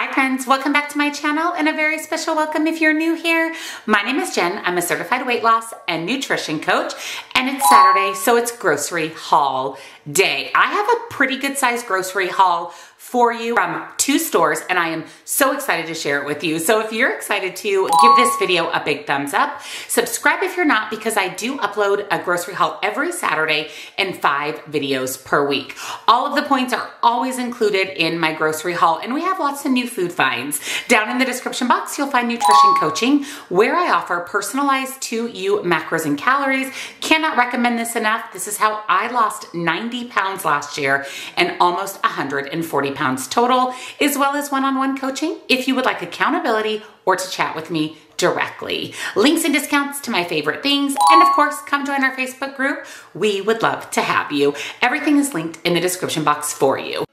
Hi friends, welcome back to my channel and a very special welcome if you're new here. My name is Jenn, I'm a certified weight loss and nutrition coach and it's Saturday, so it's grocery haul day. I have a pretty good sized grocery haul for you from two stores and I am so excited to share it with you. So if you're excited to give this video a big thumbs up, subscribe if you're not because I do upload a grocery haul every Saturday and five videos per week. All of the points are always included in my grocery haul and we have lots of new food finds. Down in the description box, you'll find nutrition coaching where I offer personalized to you macros and calories. Cannot recommend this enough. This is how I lost 90 pounds last year and almost 140 pounds total, as well as one-on-one coaching if you would like accountability or to chat with me directly. Links and discounts to my favorite things, and of course, come join our Facebook group. We would love to have you. Everything is linked in the description box for you.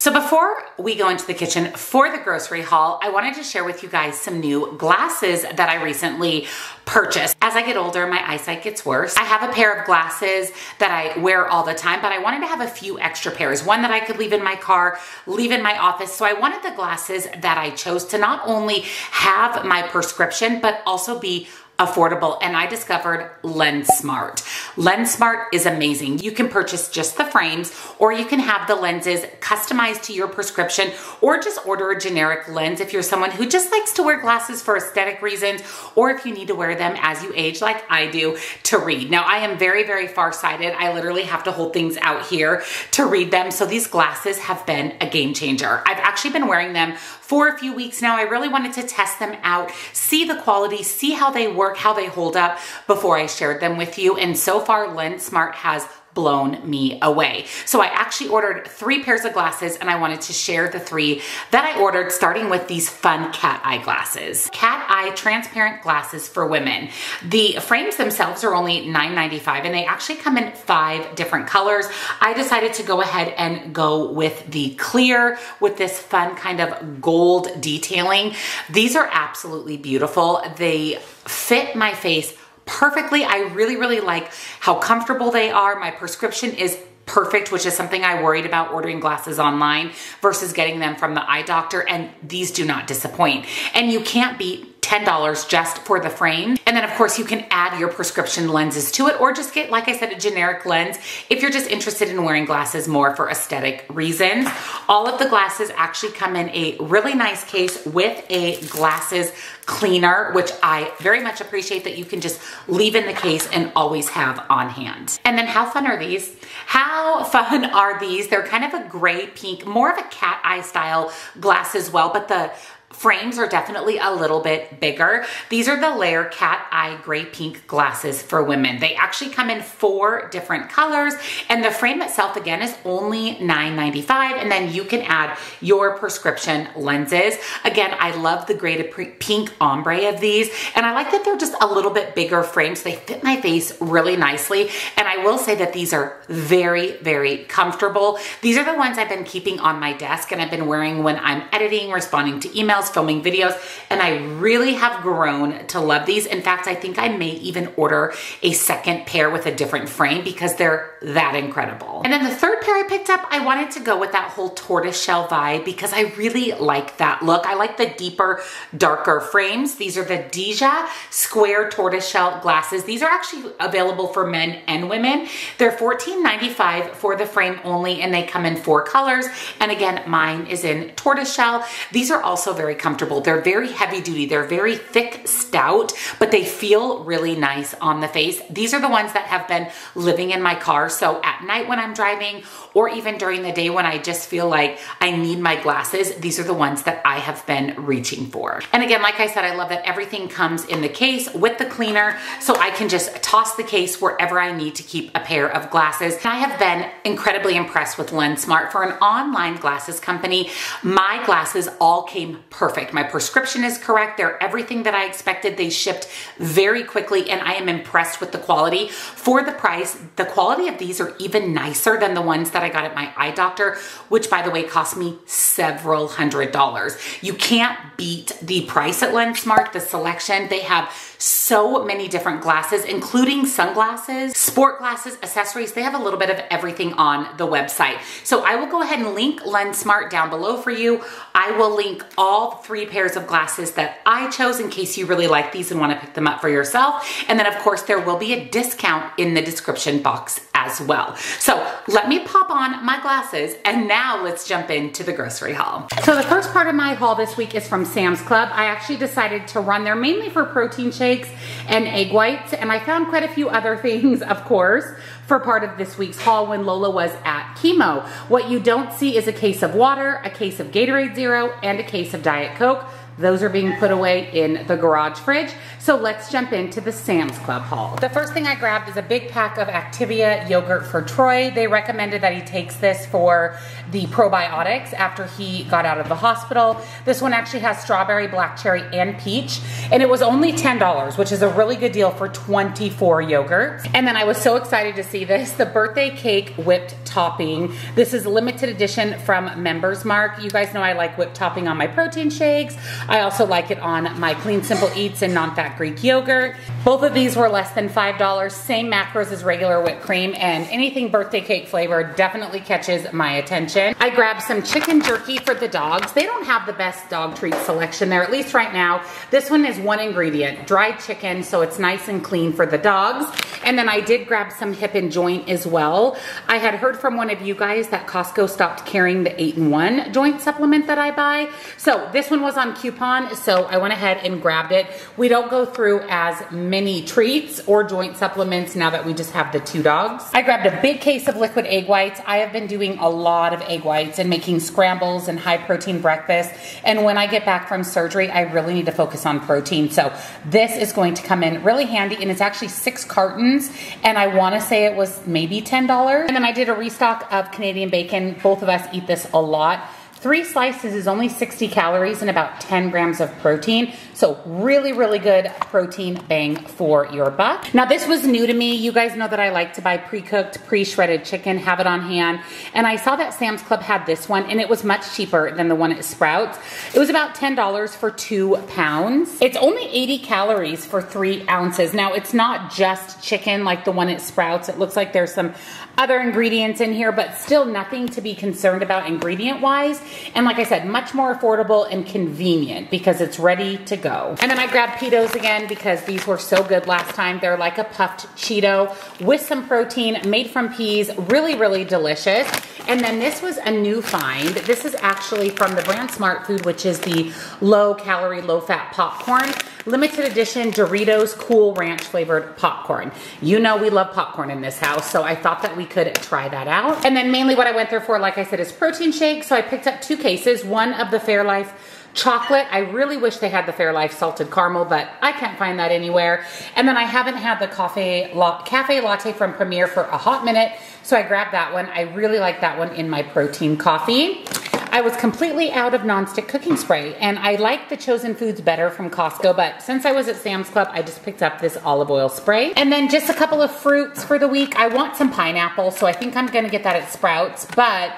So before we go into the kitchen for the grocery haul, I wanted to share with you guys some new glasses that I recently purchased. As I get older, my eyesight gets worse. I have a pair of glasses that I wear all the time, but I wanted to have a few extra pairs. One that I could leave in my car, leave in my office. So I wanted the glasses that I chose to not only have my prescription, but also be affordable and I discovered Lensmart. Lensmart is amazing. You can purchase just the frames or you can have the lenses customized to your prescription or just order a generic lens if you're someone who just likes to wear glasses for aesthetic reasons or if you need to wear them as you age like I do to read. Now I am very, very farsighted. I literally have to hold things out here to read them. So these glasses have been a game changer. I've actually been wearing them for a few weeks now. I really wanted to test them out, see the quality, see how they work, how they hold up before I shared them with you. And so far, Lensmart has blown me away. So I actually ordered three pairs of glasses and I wanted to share the three that I ordered starting with these fun cat eye glasses. Cat eye transparent glasses for women. The frames themselves are only $9.95 and they actually come in five different colors. I decided to go ahead and go with the clear with this fun kind of gold detailing. These are absolutely beautiful. They fit my face perfectly. I really, really like how comfortable they are. My prescription is perfect, which is something I worried about ordering glasses online versus getting them from the eye doctor. And these do not disappoint. And you can't beat $10 just for the frame. And then of course you can add your prescription lenses to it or just get, like I said, a generic lens if you're just interested in wearing glasses more for aesthetic reasons. All of the glasses actually come in a really nice case with a glasses cleaner, which I very much appreciate that you can just leave in the case and always have on hand. And then how fun are these? How fun are these? They're kind of a gray pink, more of a cat eye style glass as well, but the frames are definitely a little bit bigger. These are the Layer Cat Eye Gray Pink glasses for women. They actually come in four different colors and the frame itself again is only $9.95 and then you can add your prescription lenses. Again, I love the gray to pink ombre of these and I like that they're just a little bit bigger frames. They fit my face really nicely and I will say that these are very, very comfortable. These are the ones I've been keeping on my desk and I've been wearing when I'm editing, responding to emails, filming videos, and I really have grown to love these. In fact, I think I may even order a second pair with a different frame because they're that incredible. And then the third pair I picked up, I wanted to go with that whole tortoise shell vibe because I really like that look. I like the deeper, darker frames. These are the Deja square tortoise shell glasses. These are actually available for men and women. They're $14.95 for the frame only and they come in four colors. And again, mine is in tortoise shell. These are also very very comfortable. They're very heavy duty. They're very thick, stout, but they feel really nice on the face. These are the ones that have been living in my car. So at night when I'm driving or even during the day when I just feel like I need my glasses, these are the ones that I have been reaching for. And again, like I said, I love that everything comes in the case with the cleaner so I can just toss the case wherever I need to keep a pair of glasses. And I have been incredibly impressed with Lensmart. For an online glasses company, my glasses all came perfect. My prescription is correct. They're everything that I expected. They shipped very quickly and I am impressed with the quality. For the price, the quality of these are even nicer than the ones that I got at my eye doctor, which by the way cost me several hundred dollars. You can't beat the price at Lensmart, the selection. They have so many different glasses, including sunglasses, sport glasses, accessories. They have a little bit of everything on the website. So I will go ahead and link Lensmart down below for you. I will link all three pairs of glasses that I chose in case you really like these and want to pick them up for yourself. And then of course there will be a discount in the description box as well. So let me pop on my glasses and now let's jump into the grocery haul. So the first part of my haul this week is from Sam's Club. I actually decided to run there mainly for protein shakes and egg whites and I found quite a few other things of course for part of this week's haul when Lola was at chemo. What you don't see is a case of water, a case of Gatorade Zero, and a case of Diet Coke. Those are being put away in the garage fridge. So let's jump into the Sam's Club haul. The first thing I grabbed is a big pack of Activia yogurt for Troy. They recommended that he takes this for the probiotics after he got out of the hospital. This one actually has strawberry, black cherry, and peach. And it was only $10, which is a really good deal for 24 yogurts. And then I was so excited to see this, the birthday cake whipped topping. This is limited edition from Members Mark. You guys know I like whipped topping on my protein shakes. I also like it on my Clean Simple Eats and non-fat Greek yogurt. Both of these were less than $5, same macros as regular whipped cream, and anything birthday cake flavor definitely catches my attention. I grabbed some chicken jerky for the dogs. They don't have the best dog treat selection there, at least right now. This one is one ingredient, dried chicken, so it's nice and clean for the dogs. And then I did grab some hip and joint as well. I had heard from one of you guys that Costco stopped carrying the 8-in-1 joint supplement that I buy. So this one was on coupon, so I went ahead and grabbed it. We don't go through as many treats or joint supplements now that we just have the two dogs. I grabbed a big case of liquid egg whites. I have been doing a lot of egg whites and making scrambles and high protein breakfast. And when I get back from surgery, I really need to focus on protein. So this is going to come in really handy and it's actually six cartons and I wanna say it was maybe $10. And then I did a restock of Canadian bacon. Both of us eat this a lot. Three slices is only 60 calories and about 10 grams of protein. So really, really good protein bang for your buck. Now this was new to me. You guys know that I like to buy pre-cooked, pre-shredded chicken, have it on hand. And I saw that Sam's Club had this one and it was much cheaper than the one at Sprouts. It was about $10 for two pounds. It's only 80 calories for three ounces. Now it's not just chicken like the one at Sprouts. It looks like there's some other ingredients in here, but still nothing to be concerned about ingredient wise. And like I said, much more affordable and convenient because it's ready to go. And then I grabbed Peatos again because these were so good last time. They're like a puffed Cheeto with some protein made from peas. Really, really delicious. And then this was a new find. This is actually from the brand Smartfood, which is the low calorie, low fat popcorn. Limited edition Doritos Cool Ranch flavored popcorn. You know we love popcorn in this house, so I thought that we could try that out. And then mainly what I went there for, like I said, is protein shake. So I picked up two cases, one of the Fairlife chocolate. I really wish they had the Fairlife salted caramel, but I can't find that anywhere. And then I haven't had the cafe, la cafe latte from Premier for a hot minute, so I grabbed that one. I really like that one in my protein coffee. I was completely out of nonstick cooking spray and I like the Chosen Foods better from Costco, but since I was at Sam's Club, I just picked up this olive oil spray. And then just a couple of fruits for the week. I want some pineapple, so I think I'm gonna get that at Sprouts, but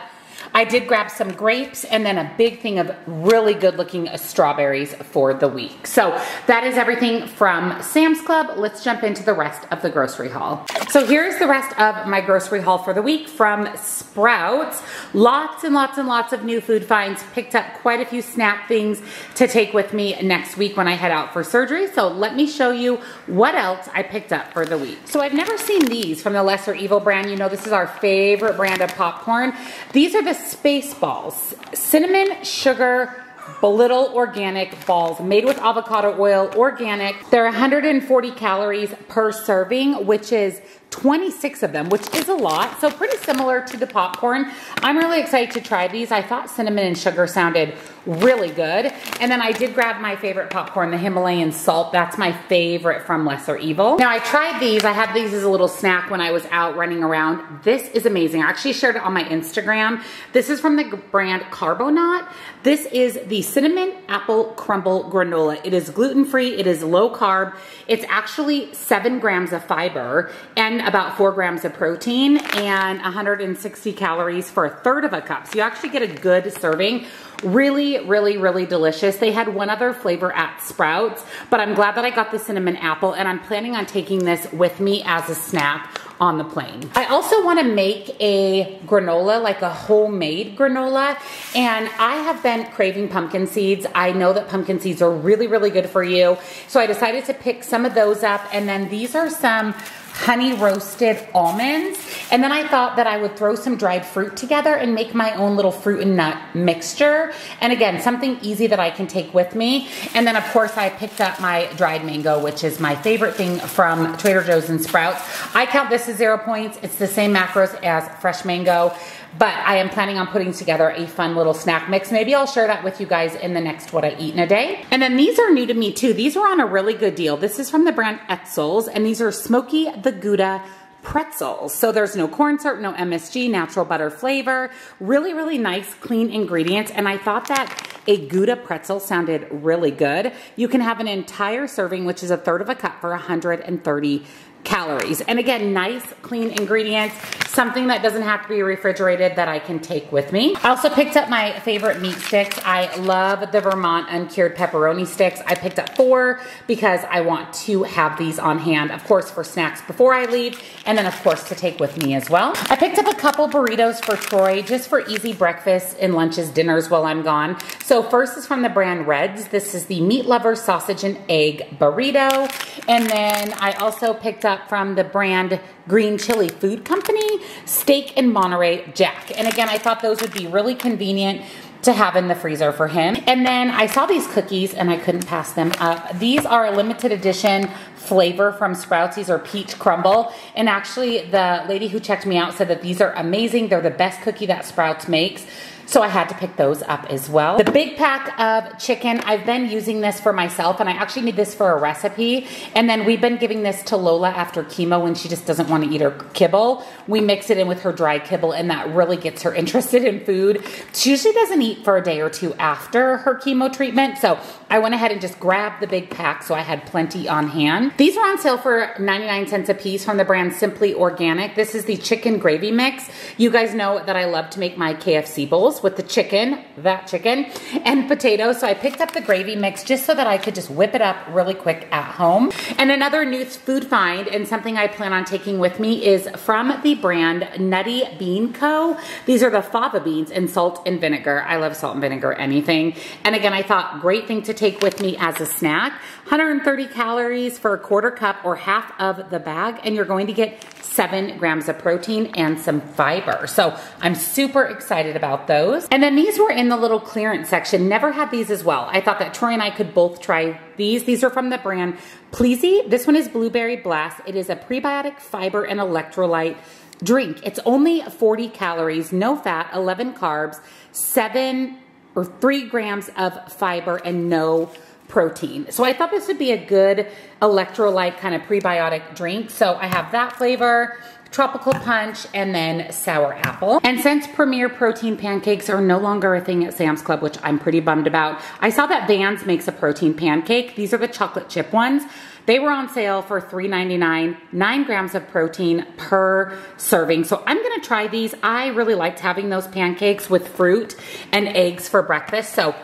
I did grab some grapes and then a big thing of really good looking strawberries for the week. So that is everything from Sam's Club. Let's jump into the rest of the grocery haul. So here's the rest of my grocery haul for the week from Sprouts. Lots and lots and lots of new food finds. Picked up quite a few snap things to take with me next week when I head out for surgery. So let me show you what else I picked up for the week. So I've never seen these from the Lesser Evil brand. You know, this is our favorite brand of popcorn. These are the Space Balls. Cinnamon, sugar, Belittle organic balls made with avocado oil, organic. They're 140 calories per serving, which is 26 of them, which is a lot. So pretty similar to the popcorn. I'm really excited to try these. I thought cinnamon and sugar sounded really good. And then I did grab my favorite popcorn, the Himalayan salt. That's my favorite from Lesser Evil. Now I tried these. I had these as a little snack when I was out running around. This is amazing. I actually shared it on my Instagram. This is from the brand Carbonaut. This is the cinnamon apple crumble granola. It is gluten-free. It is low carb. It's actually seven grams of fiber and about four grams of protein and 160 calories for a third of a cup. So you actually get a good serving. Really, really, really delicious. They had one other flavor at Sprouts, but I'm glad that I got the cinnamon apple and I'm planning on taking this with me as a snack on the plane. I also wanna make a granola, like a homemade granola, and I have been craving pumpkin seeds. I know that pumpkin seeds are really, really good for you. So I decided to pick some of those up, and then these are some honey roasted almonds. And then I thought that I would throw some dried fruit together and make my own little fruit and nut mixture. And again, something easy that I can take with me. And then of course I picked up my dried mango, which is my favorite thing from Trader Joe's and Sprouts. I count this as zero points. It's the same macros as fresh mango but I am planning on putting together a fun little snack mix. Maybe I'll share that with you guys in the next what I eat in a day. And then these are new to me too. These were on a really good deal. This is from the brand Etzel's and these are Smoky the Gouda pretzels. So there's no corn syrup, no MSG, natural butter flavor, really, really nice, clean ingredients. And I thought that a Gouda pretzel sounded really good. You can have an entire serving, which is a third of a cup for 130 calories. And again, nice, clean ingredients, something that doesn't have to be refrigerated that I can take with me. I also picked up my favorite meat sticks. I love the Vermont uncured pepperoni sticks. I picked up four because I want to have these on hand, of course, for snacks before I leave, and then of course to take with me as well. I picked up a couple burritos for Troy, just for easy breakfasts and lunches, dinners while I'm gone. So first is from the brand Reds. This is the Meat Lover Sausage and Egg Burrito. And then I also picked up from the brand Green Chile Food Company, Steak and Monterey Jack. And again, I thought those would be really convenient to have in the freezer for him. And then I saw these cookies and I couldn't pass them up. These are a limited edition flavor from Sprouts. These are peach crumble. And actually the lady who checked me out said that these are amazing. They're the best cookie that Sprouts makes. So I had to pick those up as well. The big pack of chicken, I've been using this for myself and I actually need this for a recipe. And then we've been giving this to Lola after chemo when she just doesn't want to eat her kibble. We mix it in with her dry kibble and that really gets her interested in food. She usually doesn't eat for a day or two after her chemo treatment. So I went ahead and just grabbed the big pack so I had plenty on hand. These are on sale for 99 cents a piece from the brand Simply Organic. This is the chicken gravy mix. You guys know that I love to make my KFC bowls with the chicken, that chicken, and potatoes. So I picked up the gravy mix just so that I could just whip it up really quick at home. And another new food find and something I plan on taking with me is from the brand Nutty Bean Co. These are the fava beans and salt and vinegar. I love salt and vinegar anything. And again, I thought great thing to take with me as a snack. 130 calories for a quarter cup or half of the bag, and you're going to get seven grams of protein and some fiber. So I'm super excited about those. And then these were in the little clearance section. Never had these as well. I thought that Troy and I could both try these. These are from the brand Pleasy. This one is Blueberry Blast. It is a prebiotic fiber and electrolyte drink. It's only 40 calories, no fat, 11 carbs, seven or three grams of fiber and no protein. So I thought this would be a good electrolyte kind of prebiotic drink. So I have that flavor, tropical punch, and then sour apple. And since Premier Protein pancakes are no longer a thing at Sam's Club, which I'm pretty bummed about, I saw that Vans makes a protein pancake. These are the chocolate chip ones. They were on sale for $3.99, nine grams of protein per serving. So I'm gonna try these. I really liked having those pancakes with fruit and eggs for breakfast. So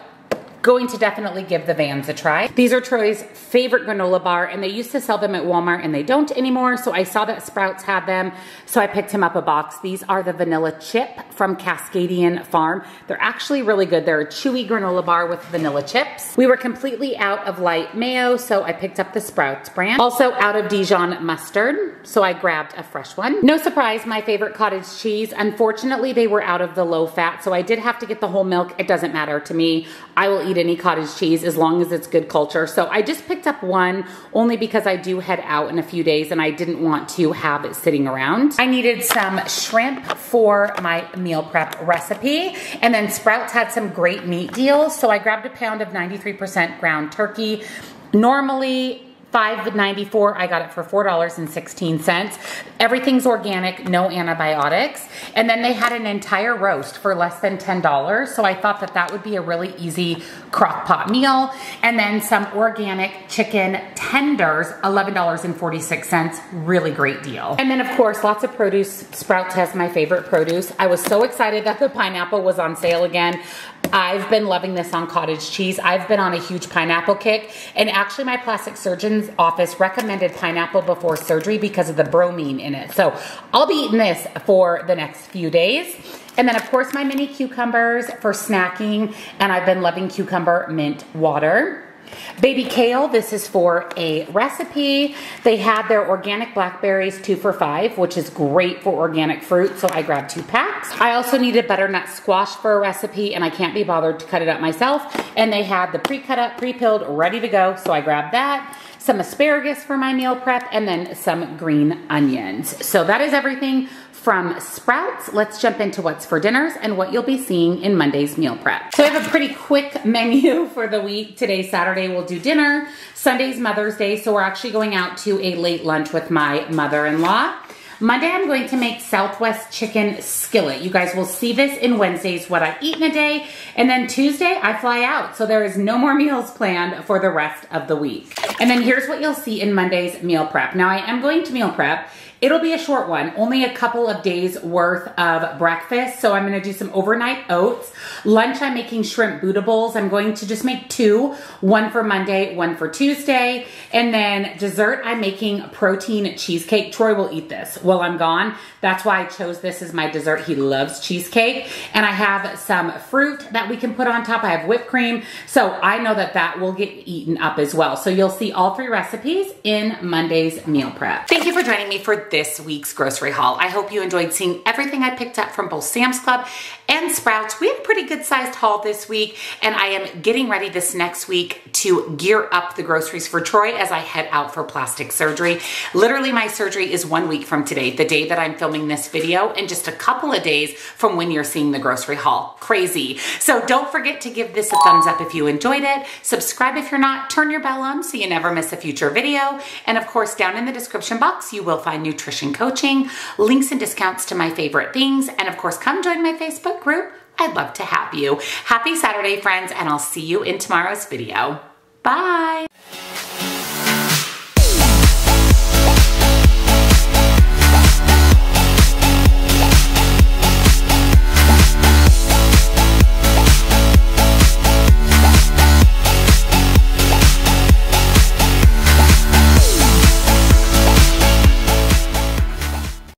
going to definitely give the Vans a try. These are Troy's favorite granola bar and they used to sell them at Walmart and they don't anymore. So I saw that Sprouts had them. So I picked him up a box. These are the vanilla chip from Cascadian Farm. They're actually really good. They're a chewy granola bar with vanilla chips. We were completely out of light mayo. So I picked up the Sprouts brand. Also out of Dijon mustard. So I grabbed a fresh one. No surprise, my favorite cottage cheese. Unfortunately, they were out of the low fat. So I did have to get the whole milk. It doesn't matter to me. I will eat any cottage cheese as long as it's good culture. So I just picked up one only because I do head out in a few days and I didn't want to have it sitting around. I needed some shrimp for my meal prep recipe. And then Sprouts had some great meat deals. So I grabbed a pound of 93% ground turkey. Normally, $5.94. I got it for $4.16. Everything's organic, no antibiotics. And then they had an entire roast for less than $10. So I thought that that would be a really easy crock pot meal. And then some organic chicken tenders, $11.46. Really great deal. And then of course, lots of produce. Sprouts has my favorite produce. I was so excited that the pineapple was on sale again. I've been loving this on cottage cheese. I've been on a huge pineapple kick. And actually my plastic surgeon's office recommended pineapple before surgery because of the bromine in it. So I'll be eating this for the next few days. And then of course my mini cucumbers for snacking. And I've been loving cucumber mint water. Baby kale, this is for a recipe. They had their organic blackberries two for five, which is great for organic fruit, so I grabbed two packs. I also needed butternut squash for a recipe, and I can't be bothered to cut it up myself. And they had the pre-cut up, pre-pilled, ready to go, so I grabbed that some asparagus for my meal prep, and then some green onions. So that is everything from Sprouts. Let's jump into what's for dinners and what you'll be seeing in Monday's meal prep. So I have a pretty quick menu for the week. Today, Saturday, we'll do dinner. Sunday's Mother's Day, so we're actually going out to a late lunch with my mother-in-law. Monday, I'm going to make Southwest chicken skillet. You guys will see this in Wednesdays, what I eat in a day. And then Tuesday, I fly out. So there is no more meals planned for the rest of the week. And then here's what you'll see in Monday's meal prep. Now I am going to meal prep. It'll be a short one, only a couple of days worth of breakfast. So I'm gonna do some overnight oats. Lunch, I'm making shrimp bowls. I'm going to just make two, one for Monday, one for Tuesday. And then dessert, I'm making protein cheesecake. Troy will eat this while I'm gone. That's why I chose this as my dessert. He loves cheesecake. And I have some fruit that we can put on top. I have whipped cream. So I know that that will get eaten up as well. So you'll see all three recipes in Monday's meal prep. Thank you for joining me for this week's grocery haul. I hope you enjoyed seeing everything I picked up from both Sam's Club and Sprouts. We had a pretty good sized haul this week and I am getting ready this next week to gear up the groceries for Troy as I head out for plastic surgery. Literally my surgery is one week from today, the day that I'm filming this video and just a couple of days from when you're seeing the grocery haul. Crazy. So don't forget to give this a thumbs up if you enjoyed it. Subscribe if you're not, turn your bell on so you never miss a future video. And of course, down in the description box, you will find nutrition coaching, links and discounts to my favorite things. And of course, come join my Facebook group. I'd love to have you. Happy Saturday, friends, and I'll see you in tomorrow's video. Bye.